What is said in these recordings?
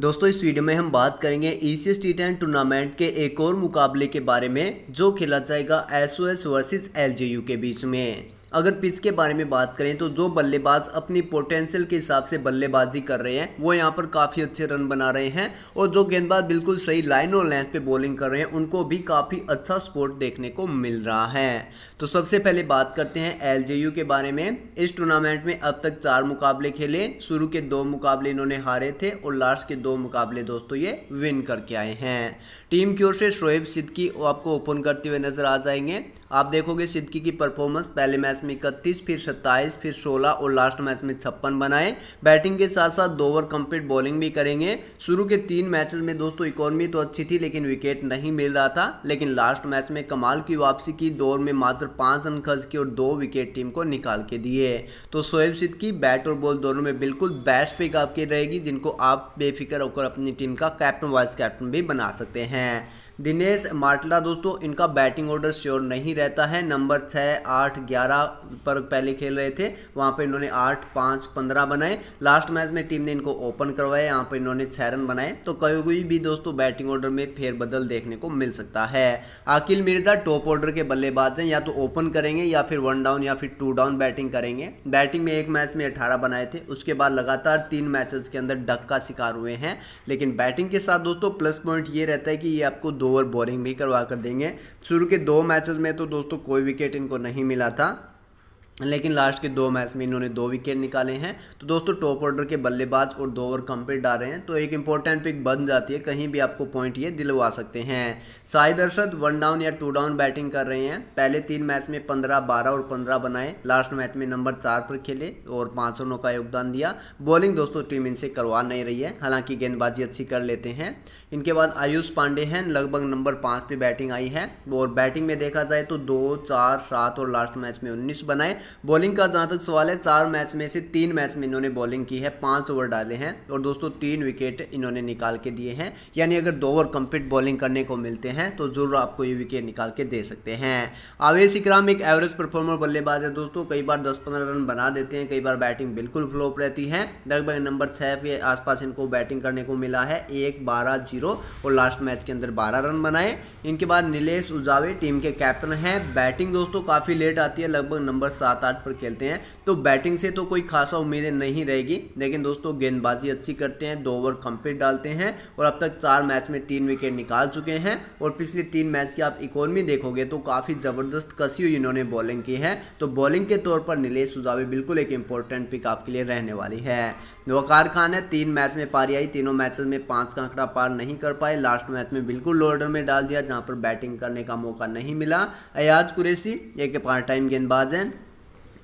दोस्तों, इस वीडियो में हम बात करेंगे ई टी टेन टूर्नामेंट के एक और मुकाबले के बारे में, जो खेला जाएगा S O S versus L के बीच में। अगर पिच के बारे में बात करें तो जो बल्लेबाज अपनी पोटेंशियल के हिसाब से बल्लेबाजी कर रहे हैं, वो यहाँ पर काफ़ी अच्छे रन बना रहे हैं और जो गेंदबाज बिल्कुल सही लाइन और लेंथ पे बॉलिंग कर रहे हैं, उनको भी काफ़ी अच्छा स्पोर्ट देखने को मिल रहा है। तो सबसे पहले बात करते हैं एलजेयू के बारे में। इस टूर्नामेंट में अब तक चार मुकाबले खेले, शुरू के दो मुकाबले इन्होंने हारे थे और लास्ट के दो मुकाबले दोस्तों ये विन करके आए हैं। टीम की ओर से शोएब सिद्दकी आपको ओपन करते हुए नज़र आ जाएँगे। आप देखोगे सिद्दकी की परफॉर्मेंस पहले मैच में इकतीस, फिर सत्ताईस, फिर सोलह और लास्ट मैच में छप्पन बनाए। बैटिंग के साथ साथ दो ओवर कंप्लीट बॉलिंग भी करेंगे। शुरू के तीन मैचेस में दोस्तों इकोनॉमी तो अच्छी थी, लेकिन विकेट नहीं मिल रहा था। लेकिन लास्ट मैच में कमाल की वापसी की दौर में मात्र पाँच रन खर्च की और दो विकेट टीम को निकाल के दिए। तो शोएब सिद्दकी बैट और बॉल दोनों में बिल्कुल बेस्ट पिक आपकी रहेगी, जिनको आप बेफिक्र होकर अपनी टीम का कैप्टन वाइस कैप्टन भी बना सकते हैं। दिनेश मार्टला, दोस्तों, इनका बैटिंग ऑर्डर श्योर नहीं रहता है। नंबर छः आठ, ग्यारह पर पहले खेल रहे थे। वहाँ पर इन्होंने आठ, पाँच, पंद्रह बनाए। लास्ट मैच में टीम ने इनको ओपन करवाया यहाँ पर इन्होंने छः रन बनाए। तो कई कोई भी, दोस्तों, बैटिंग ऑर्डर में फेरबदल देखने को मिल सकता है। आकिल मिर्ज़ा टॉप ऑर्डर के बल्लेबाज हैं। या तो ओपन करेंगे या फिर वन डाउन या फिर टू डाउन बैटिंग करेंगे। बैटिंग में एक मैच में अठारह बनाए थे। उसके बाद लगातार तीन मैचेस के अंदर डक का शिकार हुए हैं। लेकिन बैटिंग के साथ, दोस्तों, प्लस पॉइंट ये रहता है कि ये आपको दो ओवर बॉलिंग भी करवा कर देंगे। शुरू के दो मैचेस में तो दोस्तों कोई विकेट इनको नहीं मिला था। लेकिन लास्ट के दो मैच में इन्होंने दो विकेट निकाले हैं। तो दोस्तों, टॉप ऑर्डर के बल्लेबाज और दो ओवर कंप्लीट डाल रहे हैं। तो एक इंपॉर्टेंट पिक बन जाती है, कहीं भी आपको पॉइंट ये दिलवा सकते हैं। साई दर्शद वन डाउन या टू डाउन बैटिंग कर रहे हैं। पहले तीन मैच में पंद्रह, बारह और पंद्रह बनाए। लास्ट मैच में नंबर चार पर खेले और पाँच रनों का योगदान दिया। बॉलिंग दोस्तों, टीम इनसे करवा नहीं रही है। हालाँकि गेंदबाजी अच्छी कर लेते हैं। इनके बाद आयुष पांडे हैं। लगभग नंबर पाँच पे बैटिंग आई है। और बैटिंग में देखा जाए तो दो, चार, सात और लास्ट मैच में उन्नीस बनाए। बॉलिंग का जहाँ तक सवाल है, चार मैच में से तीन मैच में इन्होंने बॉलिंग की है, पाँच ओवर डाले हैं और दोस्तों तीन विकेट इन्होंने निकाल के दिए हैं। यानी अगर दो ओवर कंप्लीट बॉलिंग करने को मिलते हैं तो ज़रूर आपको ये विकेट निकाल के दे सकते हैं। आवेश इकराम एक एवरेज परफॉर्मर बल्लेबाज है दोस्तों। कई बार दस पंद्रह रन बना देते हैं, कई बार बैटिंग बिल्कुल फ्लोप रहती है। लगभग नंबर छः के आसपास इनको बैटिंग करने को मिला है। एक, बारह ज़ीरो और लास्ट मैच के अंदर बारह रन बनाए। इनके बाद नीलेष उजावे टीम के कैप्टन हैं। बैटिंग दोस्तों काफ़ी लेट आती है, लगभग नंबर सात आठ पर खेलते हैं। तो बैटिंग से तो कोई खासा उम्मीदें नहीं रहेगी, लेकिन दोस्तों गेंदबाजी अच्छी करते हैं, दो ओवर कंप्लीट डालते हैं और अब तक चार मैच में तीन विकेट निकाल चुके हैं और पिछले तीन मैच की आप इकोनॉमी देखोगे तो काफ़ी ज़बरदस्त कसी हुई इन्होंने बॉलिंग की है। तो बॉलिंग के तौर पर नीलेश सुजावी बिल्कुल एक इंपॉर्टेंट पिक आपके लिए रहने वाली है। वकार खान है, तीन मैच में पारी आई, तीनों मैचेस में पाँच का आंकड़ा पार नहीं कर पाए। लास्ट मैच में बिल्कुल लो में डाल दिया, जहाँ पर बैटिंग करने का मौका नहीं मिला। अयाज कुरेसी एक पार्ट टाइम गेंदबाज हैं।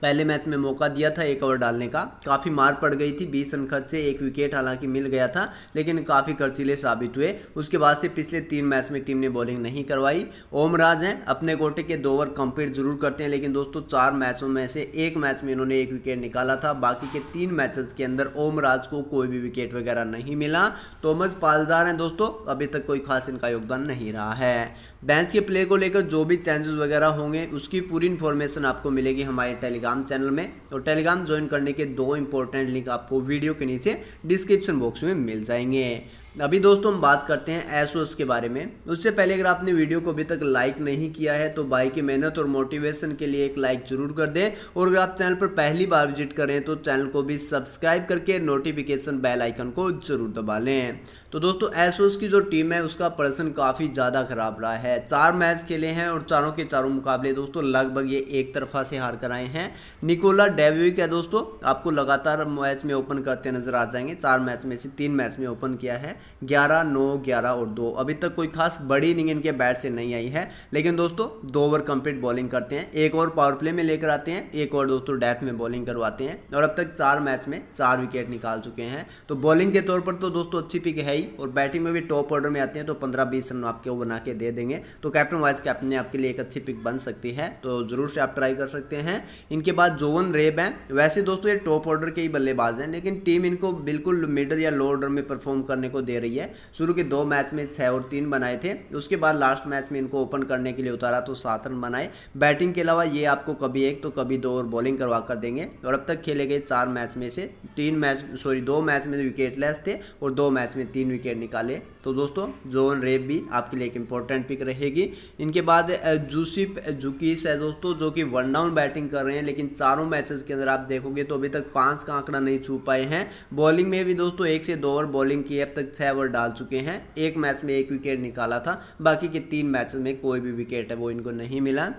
पहले मैच में मौका दिया था एक ओवर डालने का। काफ़ी मार पड़ गई थी, बीस रन खर्च से एक विकेट हालाँकि मिल गया था, लेकिन काफ़ी खर्चीले साबित हुए। उसके बाद से पिछले तीन मैच में टीम ने बॉलिंग नहीं करवाई। ओमराज हैं, अपने कोटे के दो ओवर कंप्लीट ज़रूर करते हैं, लेकिन दोस्तों चार मैचों में से एक मैच में इन्होंने एक विकेट निकाला था। बाकी के तीन मैचेस के अंदर ओमराज को कोई भी विकेट वगैरह नहीं मिला। तोमस पालजार हैं दोस्तों, अभी तक कोई खास इनका योगदान नहीं रहा है। बेंच के प्लेयर को लेकर जो भी चेंजेस वगैरह होंगे, उसकी पूरी इन्फॉर्मेशन आपको मिलेगी हमारे टेलीग्राम चैनल में। और टेलीग्राम ज्वाइन करने के दो इंपॉर्टेंट लिंक आपको वीडियो के नीचे डिस्क्रिप्शन बॉक्स में मिल जाएँगे। अभी दोस्तों हम बात करते हैं एसोस के बारे में। उससे पहले अगर आपने वीडियो को अभी तक लाइक नहीं किया है तो भाई की मेहनत और मोटिवेशन के लिए एक लाइक ज़रूर कर दें। और अगर आप चैनल पर पहली बार विज़िट करें तो चैनल को भी सब्सक्राइब करके नोटिफिकेशन बेल आइकन को ज़रूर दबा लें। तो दोस्तों एसोस की जो टीम है, उसका प्रदर्शन काफ़ी ज़्यादा खराब रहा है। चार मैच खेले हैं और चारों के चारों मुकाबले दोस्तों लगभग ये एक तरफा से हार कर आए हैं। निकोला डेविक है दोस्तों, आपको लगातार मैच में ओपन करते नज़र आ जाएँगे। चार मैच में से तीन मैच में ओपन किया है। ग्यारह, नौ, ग्यारह और दो। अभी तक कोई खास बड़ी इनिंग इनके बैट से नहीं आई है। लेकिन दोस्तों, दो ओवर कंप्लीट बॉलिंग करते हैं। एक ओवर पावर प्ले में लेकर आते हैं, एक ओवर दोस्तों डेथ में बॉलिंग करवाते हैं। और अब तक चार मैच में चार विकेट निकाल चुके हैं। तो बॉलिंग के तौर पर तो दोस्तों अच्छी पिक है ही। और बैटिंग में भी टॉप ऑर्डर में आते हैं तो पंद्रह, बीस रन आपके वो बना के दे देंगे। तो कैप्टन वाइस कैप्टन आपके लिए एक अच्छी पिक बन सकती है। तो ज़रूर से आप ट्राई कर सकते हैं। इनके बाद जोवन रेब हैं। वैसे दोस्तों, ये टॉप ऑर्डर के ही बल्लेबाज हैं, लेकिन टीम इनको बिल्कुल मिडल या लो ऑर्डर में परफॉर्म करने को दे दे रही है। शुरू के दो मैच में छः और तीन बनाए थे। उसके बाद लास्ट मैच में इनको ओपन करने के लिए उतारा तो सात रन बनाए। बैटिंग के अलावा ये आपको कभी एक तो कभी दो और बॉलिंग करवा कर देंगे। और अब तक खेले गए चार मैच में से तीन मैच सॉरी दो मैच में विकेट लेस थे और दो मैच में तीन विकेट निकाले। तो दोस्तों, जोन रेप भी आपके लिए एक इंपॉर्टेंट पिक रहेगी। इनके बाद जूसिप जुकीस है दोस्तों, जो कि वन डाउन बैटिंग कर रहे हैं, लेकिन चारों मैचेस के अंदर आप देखोगे तो अभी तक पाँच का आंकड़ा नहीं छू पाए हैं। बॉलिंग में भी दोस्तों, एक से दो ओवर बॉलिंग की अब तक छः ओवर डाल चुके हैं। एक मैच में एक विकेट निकाला था, बाकी के तीन मैच में कोई भी विकेट है, वो इनको नहीं मिला।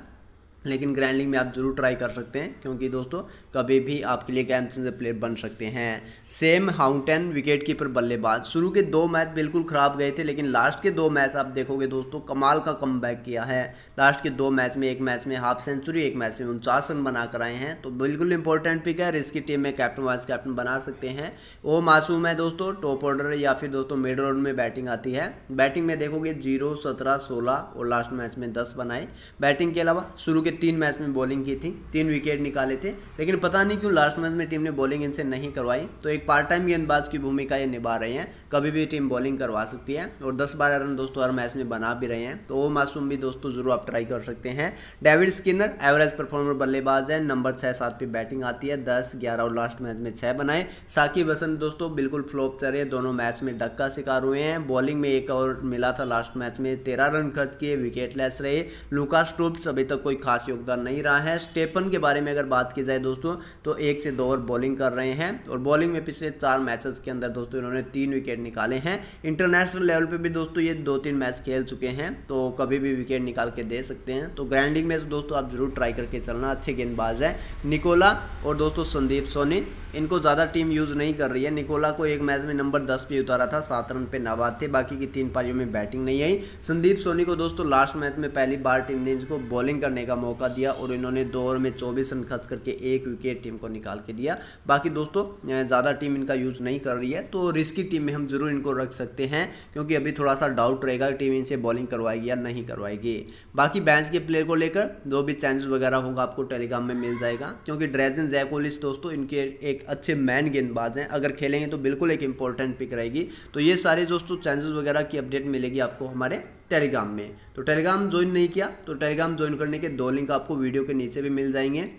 लेकिन ग्रैंड लीग में आप ज़रूर ट्राई कर सकते हैं, क्योंकि दोस्तों, कभी भी आपके लिए चेंजर प्लेयर बन सकते हैं। सेम हाउंटेन विकेट कीपर बल्लेबाज। शुरू के दो मैच बिल्कुल ख़राब गए थे, लेकिन लास्ट के दो मैच आप देखोगे दोस्तों, कमाल का कम किया है। लास्ट के दो मैच में, एक मैच में हाफ़ सेंचुरी एक मैच में उनचास रन बना कर आए हैं। तो बिल्कुल इंपॉर्टेंट पिक है इसकी टीम में कैप्टन वाइस कैप्टन बना सकते हैं। वो मासूम है दोस्तों टॉप ऑर्डर या फिर दोस्तों मिड ऑर्डर में बैटिंग आती है। बैटिंग में देखोगे ज़ीरो सत्रह, सोलह और लास्ट मैच में दस बनाए। बैटिंग के अलावा शुरू के तीन मैच में बॉलिंग की थी, तीन विकेट निकाले थे, लेकिन पता नहीं क्यों लास्ट मैच में टीम ने बॉलिंग इनसे नहीं करवाई। तो एक पार्ट टाइम गेंदबाज की भूमिका ये निभा रहे हैं, कभी भी टीम बॉलिंग करवा सकती है, और दस बारह रन दोस्तों हर मैच में बना भी रहे हैं। तो वो मासूम भी दोस्तों ज़रूर आप ट्राई कर सकते हैं। डेविड स्किनर एवरेज परफॉर्मर बल्लेबाज है नंबर छः सात पे बैटिंग आती है, दस, ग्यारह और लास्ट मैच में छः बनाए। साकिब हसन दोस्तों बिल्कुल फ्लॉप चल दोनों मैच में डक्का शिकार हुए हैं। बॉलिंग में एक और मिला था लास्ट मैच में, तेरह रन खर्च किए विकेट लेस रहे। लुकास अभी तक कोई खास योगदान नहीं रहा है। स्टेपन के बारे में अगर बात की जाए दोस्तों तो एक से दो ओवर बॉलिंग कर रहे हैं और बॉलिंग में पिछले चार मैचेस के अंदर दोस्तों इन्होंने तीन विकेट निकाले हैं। इंटरनेशनल लेवल पर भी दोस्तों ये दो तीन मैच खेल चुके हैं तो कभी भी विकेट निकाल के दे सकते हैं। तो ग्रैंडिंग में दोस्तों आप ज़रूर ट्राई करके चलना, अच्छे गेंदबाज है। निकोला और दोस्तों संदीप सोनी, इनको ज़्यादा टीम यूज़ नहीं कर रही है। निकोला को एक मैच में नंबर दस पे उतारा था, सात रन पे नाबाद थे, बाकी की तीन पारियों में बैटिंग नहीं आई। संदीप सोनी को दोस्तों लास्ट मैच में पहली बार टीम ने इनको बॉलिंग करने का मौका दिया और इन्होंने दो ओवर में चौबीस रन खर्च करके एक विकेट टीम को निकाल के दिया। बाकी दोस्तों ज़्यादा टीम इनका यूज़ नहीं कर रही है तो रिस्की टीम में हम ज़रूर इनको रख सकते हैं, क्योंकि अभी थोड़ा सा डाउट रहेगा टीम इनसे बॉलिंग करवाएगी या नहीं करवाएगी। बाकी बैंस के प्लेयर को लेकर जो भी चांसेस वगैरह होगा आपको टेलीग्राम में मिल जाएगा, क्योंकि ड्रेजन जैकोलिस दोस्तों, इनके एक अच्छे मैन गेंदबाज हैं। अगर खेलेंगे तो बिल्कुल एक इंपॉर्टेंट पिक रहेगी। तो ये सारे दोस्तों चांसेस वगैरह की अपडेट मिलेगी आपको हमारे टेलीग्राम में। तो टेलीग्राम ज्वाइन नहीं किया तो टेलीग्राम ज्वाइन करने के दो लिंक आपको वीडियो के नीचे भी मिल जाएँगे।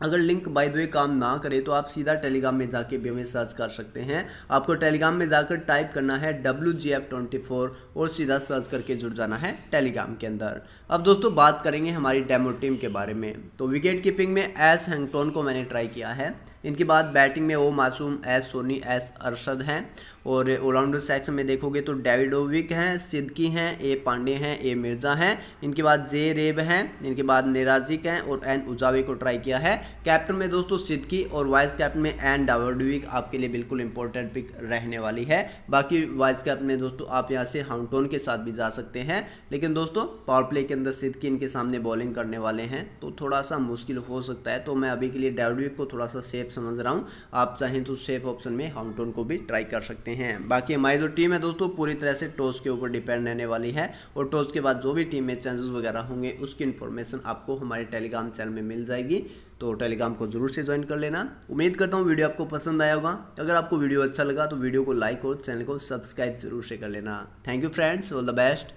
अगर लिंक बाय द वे काम ना करे तो आप सीधा टेलीग्राम में जाके भी हमें सर्च कर सकते हैं। आपको टेलीग्राम में जाकर टाइप करना है W G F twenty four और सीधा सर्च करके जुड़ जाना है टेलीग्राम के अंदर। अब दोस्तों, बात करेंगे हमारी डेमो टीम के बारे में। तो विकेट कीपिंग में एस हैंगटोन को मैंने ट्राई किया है। इनके बाद बैटिंग में ओ मासूम एस सोनी एस अरशद हैं। और ऑलराउंडर सेक्शन में देखोगे तो डेविडोविक हैं, सिद्की हैं, ए पांडे हैं, ए मिर्ज़ा हैं। इनके बाद जे रेब हैं, इनके बाद निराजिक हैं और एन उजावी को ट्राई किया है। कैप्टन में दोस्तों सिद्की और वाइस कैप्टन में एन डाविडोविक आपके लिए बिल्कुल इंपॉर्टेंट पिक रहने वाली है। बाकी वाइस कैप्टन में दोस्तों आप यहाँ से हाउंटोन के साथ भी जा सकते हैं। लेकिन दोस्तों पावर प्ले के अंदर सिद्की इनके सामने बॉलिंग करने वाले हैं तो थोड़ा सा मुश्किल हो सकता है। तो मैं अभी के लिए डाविडोविक को थोड़ा सा सेफ़ समझ रहा हूँ। आप चाहें तो सेफ़ ऑप्शन में हाउंटोन को भी ट्राई कर सकते हैं। बाकी हमारी जो टीम है दोस्तों, पूरी तरह से टॉस के ऊपर डिपेंड रहने वाली है और टॉस के बाद जो भी टीम में चांसेस वगैरह होंगे, उसकी इन्फॉर्मेशन आपको हमारे टेलीग्राम चैनल में मिल जाएगी। तो टेलीग्राम को ज़रूर से ज्वाइन कर लेना। उम्मीद करता हूँ वीडियो आपको पसंद आया होगा। अगर आपको वीडियो अच्छा लगा तो वीडियो को लाइक और चैनल को सब्सक्राइब ज़रूर से कर लेना। Thank you friends all the best